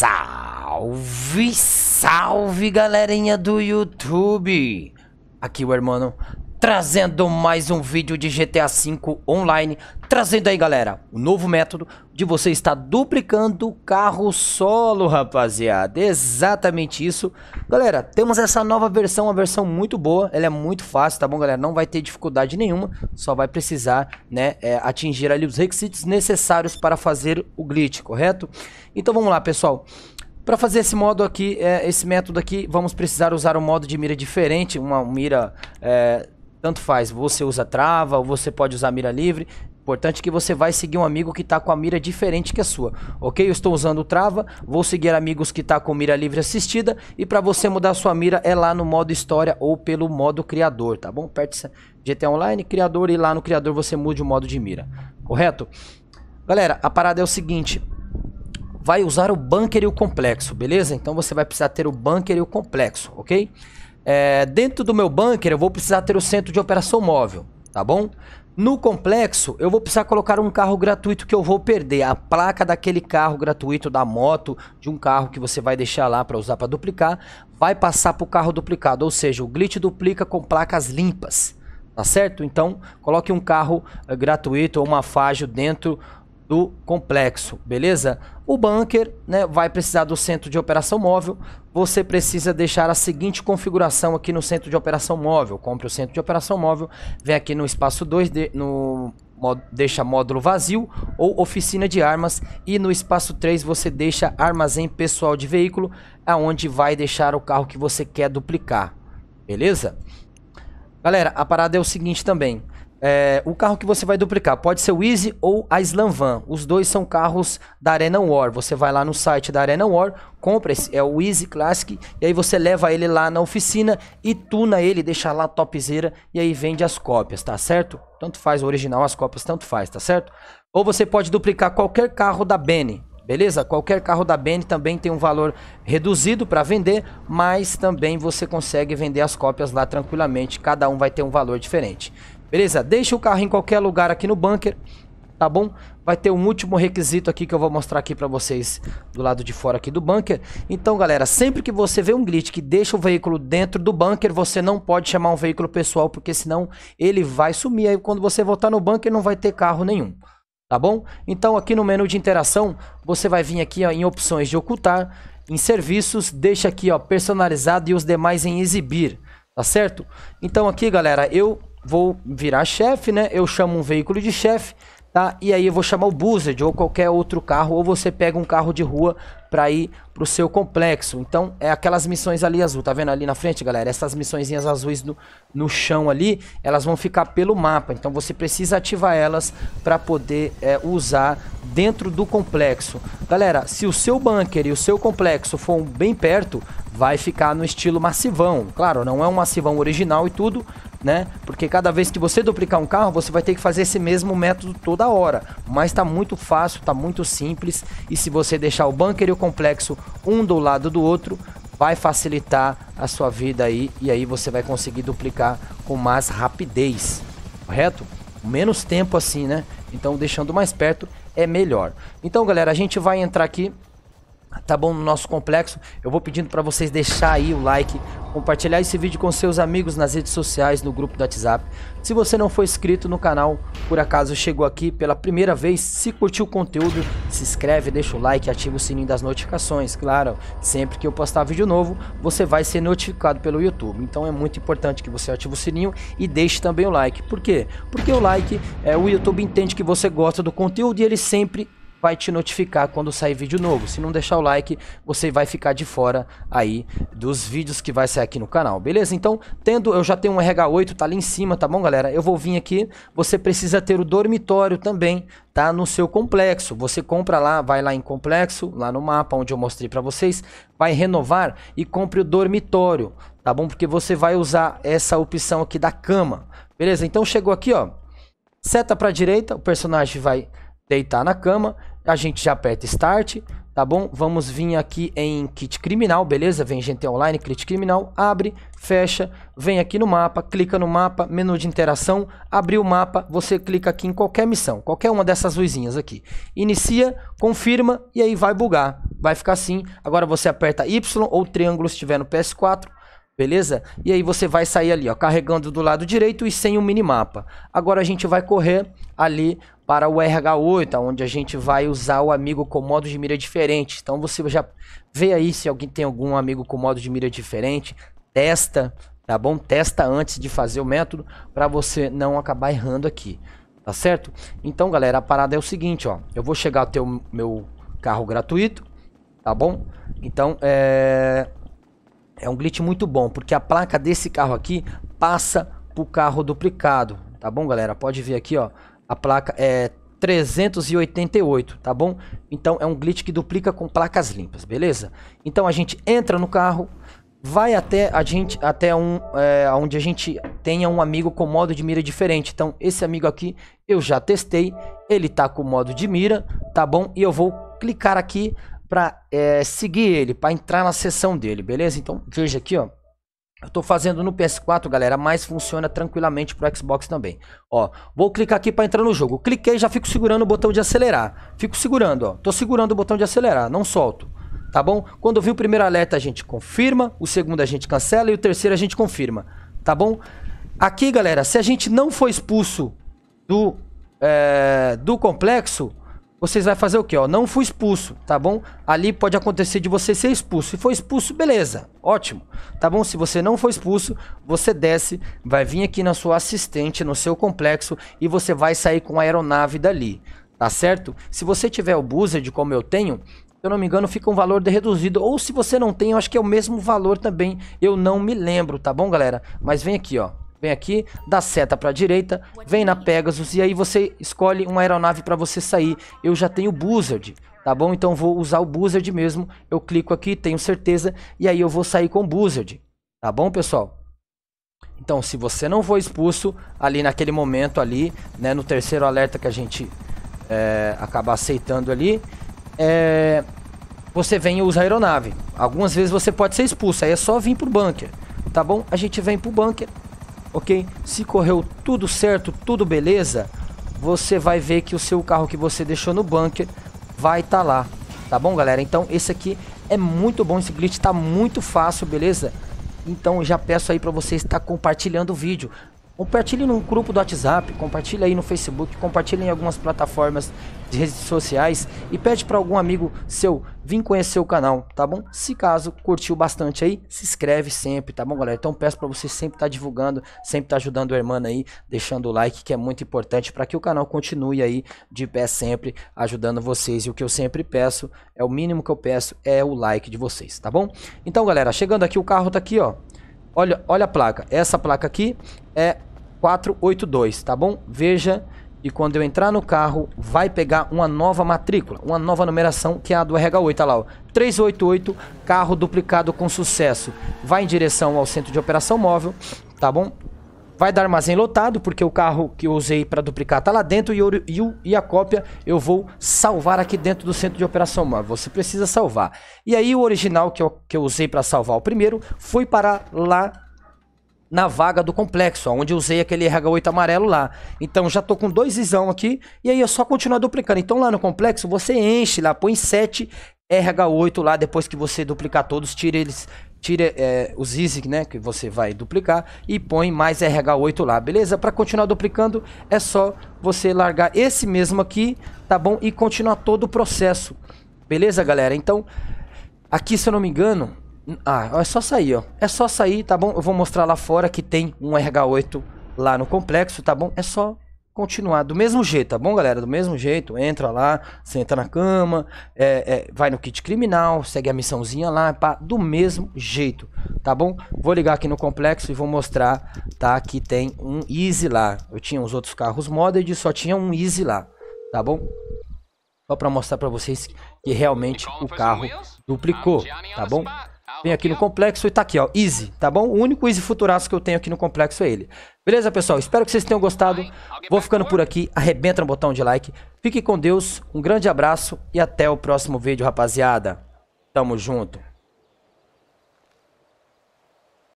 Salve, salve galerinha do YouTube! Aqui o hermano trazendo mais um vídeo de GTA V online, trazendo aí galera, o novo método de você estar duplicando o carro solo, rapaziada, exatamente isso. Galera, temos essa nova versão, uma versão muito boa, ela é muito fácil, tá bom galera, não vai ter dificuldade nenhuma, só vai precisar, né, é, atingir ali os requisitos necessários para fazer o glitch, correto? Então vamos lá pessoal, para fazer esse modo aqui, é, esse método aqui, vamos precisar usar um modo de mira diferente, uma mira é, tanto faz, você usa trava ou você pode usar mira livre. Importante que você vai seguir um amigo que está com a mira diferente que a sua, ok? Eu estou usando trava, vou seguir amigos que está com mira livre assistida e para você mudar sua mira é lá no modo história ou pelo modo criador, tá bom? Aperte GTA Online, criador e lá no criador você mude o modo de mira, correto? Galera, a parada é o seguinte, vai usar o bunker e o complexo, beleza? Então você vai precisar ter o bunker e o complexo, ok? É, dentro do meu bunker eu vou precisar ter o centro de operação móvel, tá bom? No complexo eu vou precisar colocar um carro gratuito que eu vou perder, a placa daquele carro gratuito da moto, de um carro que você vai deixar lá para usar para duplicar, vai passar para o carro duplicado, ou seja, o glitch duplica com placas limpas, tá certo? Então coloque um carro uh, gratuito ou uma fágio dentro do complexo, beleza? O bunker né, vai precisar do centro de operação móvel. Você precisa deixar a seguinte configuração aqui no centro de operação móvel. Compre o centro de operação móvel, vem aqui no espaço 2, de, no deixa módulo vazio ou oficina de armas e no espaço 3 você deixa armazém pessoal de veículo, aonde vai deixar o carro que você quer duplicar. Beleza? Galera, a parada é o seguinte também. É, o carro que você vai duplicar pode ser o Easy ou a Slam Van. Os dois são carros da Arena War. Você vai lá no site da Arena War, compra esse, é o Easy Classic, e aí você leva ele lá na oficina e tuna ele, deixa lá topzera e aí vende as cópias, tá certo? Tanto faz o original, as cópias, tanto faz, tá certo? Ou você pode duplicar qualquer carro da Benny, beleza? Qualquer carro da Benny também tem um valor reduzido para vender, mas também você consegue vender as cópias lá tranquilamente, cada um vai ter um valor diferente. Beleza? Deixa o carro em qualquer lugar aqui no bunker, tá bom? Vai ter um último requisito aqui que eu vou mostrar aqui pra vocês do lado de fora aqui do bunker. Então, galera, sempre que você vê um glitch que deixa o veículo dentro do bunker, você não pode chamar um veículo pessoal, porque senão ele vai sumir. Aí quando você voltar no bunker, não vai ter carro nenhum. Tá bom? Então, aqui no menu de interação, você vai vir aqui ó, em opções de ocultar, em serviços, deixa aqui ó, personalizado e os demais em exibir. Tá certo? Então aqui, galera, eu vou virar chefe, né? Eu chamo um veículo de chefe, tá? E aí eu vou chamar o Buzzard ou qualquer outro carro, ou você pega um carro de rua para ir pro seu complexo. Então, é aquelas missões ali azul, tá vendo ali na frente, galera? Essas missõezinhas azuis no, no chão ali, elas vão ficar pelo mapa. Então, você precisa ativar elas para poder é, usar dentro do complexo. Galera, se o seu bunker e o seu complexo for bem perto, vai ficar no estilo massivão. Claro, não é um massivão original e tudo, né? Porque cada vez que você duplicar um carro, você vai ter que fazer esse mesmo método toda hora. Mas tá muito fácil, tá muito simples. E se você deixar o bunker e o complexo um do lado do outro, vai facilitar a sua vida aí. E aí você vai conseguir duplicar com mais rapidez, correto? Menos tempo assim, né? Então deixando mais perto é melhor. Então galera, a gente vai entrar aqui tá bom no nosso complexo. Eu vou pedindo para vocês deixar aí o like, compartilhar esse vídeo com seus amigos nas redes sociais, no grupo do WhatsApp. Se você não for inscrito no canal, por acaso chegou aqui pela primeira vez, se curtiu o conteúdo, se inscreve, deixa o like, ativa o sininho das notificações. Claro, sempre que eu postar vídeo novo, você vai ser notificado pelo YouTube. Então é muito importante que você ative o sininho e deixe também o like. Por quê? Porque o like, é, o YouTube entende que você gosta do conteúdo e ele sempre vai te notificar quando sair vídeo novo. Se não deixar o like, você vai ficar de fora aí dos vídeos que vai sair aqui no canal, beleza? Então, tendo, eu já tenho um RH8, tá ali em cima, tá bom, galera? Eu vou vir aqui, você precisa ter o dormitório também, tá? No seu complexo. Você compra lá, vai lá em complexo, lá no mapa onde eu mostrei para vocês, vai renovar e compre o dormitório, tá bom? Porque você vai usar essa opção aqui da cama, beleza? Então, chegou aqui, ó, seta pra direita, o personagem vai deitar na cama a gente já aperta Start, tá bom? Vamos vir aqui em Kit Criminal, beleza? Vem GT Online, Kit Criminal, abre, fecha, vem aqui no mapa, clica no mapa, menu de interação, abriu o mapa, você clica aqui em qualquer missão, qualquer uma dessas luzinhas aqui. Inicia, confirma e aí vai bugar, vai ficar assim. Agora você aperta Y ou triângulo se estiver no PS4, beleza? E aí você vai sair ali, ó, carregando do lado direito e sem o minimapa. Agora a gente vai correr ali para o RH8, onde a gente vai usar o amigo com modo de mira diferente. Então você já vê aí se alguém tem algum amigo com modo de mira diferente, testa, tá bom? Testa antes de fazer o método para você não acabar errando aqui, tá certo? Então, galera, a parada é o seguinte, ó, eu vou chegar até o meu carro gratuito, tá bom? Então, é é um glitch muito bom, porque a placa desse carro aqui passa pro carro duplicado, tá bom, galera? Pode ver aqui, ó, a placa é 388, tá bom? Então é um glitch que duplica com placas limpas, beleza? Então a gente entra no carro, vai até a gente até um é, onde a gente tenha um amigo com modo de mira diferente. Então esse amigo aqui eu já testei, ele tá com modo de mira, tá bom? E eu vou clicar aqui para é, seguir ele, para entrar na sessão dele, beleza? Então veja aqui, ó. Eu tô fazendo no PS4, galera, mas funciona tranquilamente pro Xbox também. Ó, vou clicar aqui para entrar no jogo. Cliquei, já fico segurando o botão de acelerar. Fico segurando, ó. Tô segurando o botão de acelerar, não solto. Tá bom? Quando vi o primeiro alerta, a gente confirma, o segundo a gente cancela e o terceiro a gente confirma. Tá bom? Aqui, galera, se a gente não for expulso do, é, do complexo, vocês vai fazer o que? Ó, não fui expulso, tá bom? Ali pode acontecer de você ser expulso. Se for expulso, beleza, ótimo, tá bom? Se você não for expulso, você desce, vai vir aqui na sua assistente, no seu complexo e você vai sair com a aeronave dali, tá certo? Se você tiver o Buzzard, como eu tenho, se eu não me engano, fica um valor de reduzido. Ou se você não tem, eu acho que é o mesmo valor também. Eu não me lembro, tá bom, galera? Mas vem aqui, ó. Vem aqui, dá seta para a direita, vem na Pegasus e aí você escolhe uma aeronave para você sair. Eu já tenho Buzzard, tá bom? Então vou usar o Buzzard mesmo. Eu clico aqui, tenho certeza, e aí eu vou sair com o Buzzard. Tá bom, pessoal? Então, se você não for expulso ali naquele momento ali, né, no terceiro alerta que a gente é, acaba aceitando ali, é, você vem e usa a aeronave. Algumas vezes você pode ser expulso, aí é só vir pro bunker, tá bom? A gente vem pro bunker, ok? Se correu tudo certo, tudo beleza, você vai ver que o seu carro que você deixou no bunker vai estar tá lá, tá bom, galera? Então esse aqui é muito bom, esse glitch tá muito fácil, beleza? Então já peço aí para você estar compartilhando o vídeo. Compartilhe no grupo do WhatsApp, compartilhe aí no Facebook, compartilhe em algumas plataformas de redes sociais e pede para algum amigo seu vir conhecer o canal, tá bom? Se caso curtiu bastante aí, se inscreve sempre, tá bom, galera? Então peço para você sempre estar tá divulgando, sempre estar tá ajudando a irmã aí, deixando o like, que é muito importante para que o canal continue aí de pé sempre, ajudando vocês. E o que eu sempre peço, é o mínimo que eu peço, é o like de vocês, tá bom? Então, galera, chegando aqui, o carro tá aqui, ó. Olha, olha a placa. Essa placa aqui é 482, tá bom? Veja e quando eu entrar no carro, vai pegar uma nova matrícula, uma nova numeração, que é a do RH8, tá lá, ó. 388, carro duplicado com sucesso. Vai em direção ao centro de operação móvel, tá bom? Vai dar armazém lotado, porque o carro que eu usei para duplicar tá lá dentro e, e, e, a cópia eu vou salvar aqui dentro do centro de operação móvel. Você precisa salvar. E aí o original que eu, que eu usei para salvar o primeiro foi para lá na vaga do complexo, onde eu usei aquele RH8 amarelo lá. Então já tô com dois isão aqui e aí é só continuar duplicando. Então lá no complexo você enche lá, põe 7 RH8 lá depois que você duplicar todos, tira eles, tira é, os easy, né, que você vai duplicar e põe mais RH8 lá, beleza? Para continuar duplicando é só você largar esse mesmo aqui, tá bom? E continuar todo o processo. Beleza, galera? Então, aqui se eu não me engano, ah, é só sair, ó. É só sair, tá bom? Eu vou mostrar lá fora que tem um RH8 lá no complexo, tá bom? É só continuar do mesmo jeito, tá bom, galera? Do mesmo jeito, entra lá, senta na cama, é, é, vai no kit criminal, segue a missãozinha lá, pá, do mesmo jeito, tá bom? Vou ligar aqui no complexo e vou mostrar, tá? Que tem um Easy lá. Eu tinha os outros carros modded, só tinha um Easy lá, tá bom? Só pra mostrar pra vocês que realmente o carro duplicou, tá bom? Vem aqui no complexo e tá aqui, ó, Easy, tá bom? O único Easy Futuraço que eu tenho aqui no complexo é ele. Beleza, pessoal? Espero que vocês tenham gostado. Vou ficando por aqui. Arrebenta no botão de like. Fique com Deus. Um grande abraço e até o próximo vídeo, rapaziada. Tamo junto.